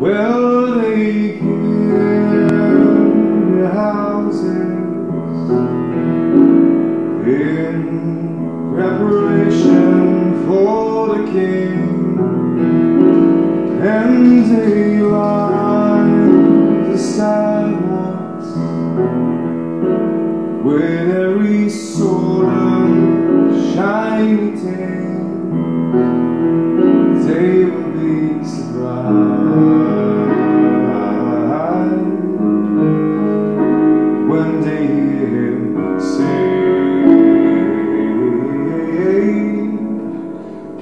Well, they to houses in preparation for the king, and they lined the sidewalks with every sort of shiny thing.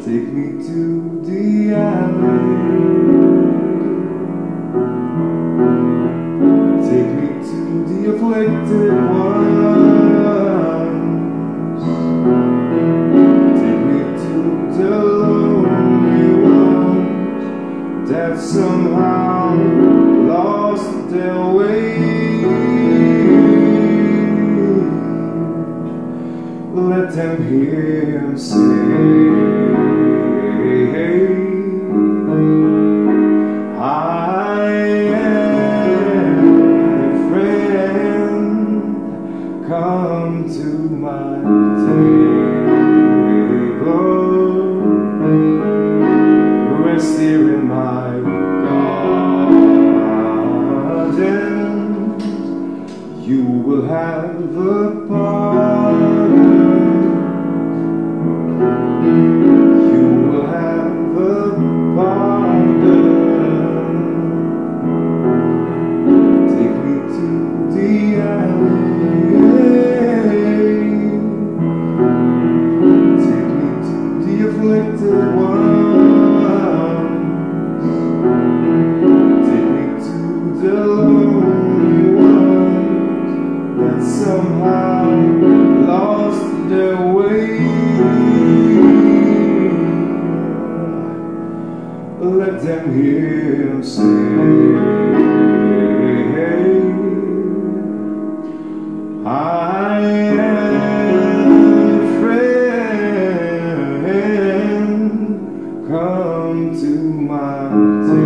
Take me to the alley. Take me to the afflicted ones. Take me to the lonely ones that somehow lost their way. let them hear say, you will have a party. Let them hear him say, I am friend, come to my.